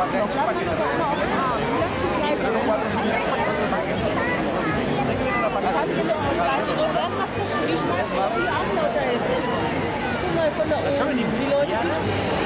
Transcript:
Schau mal, die Leute, die...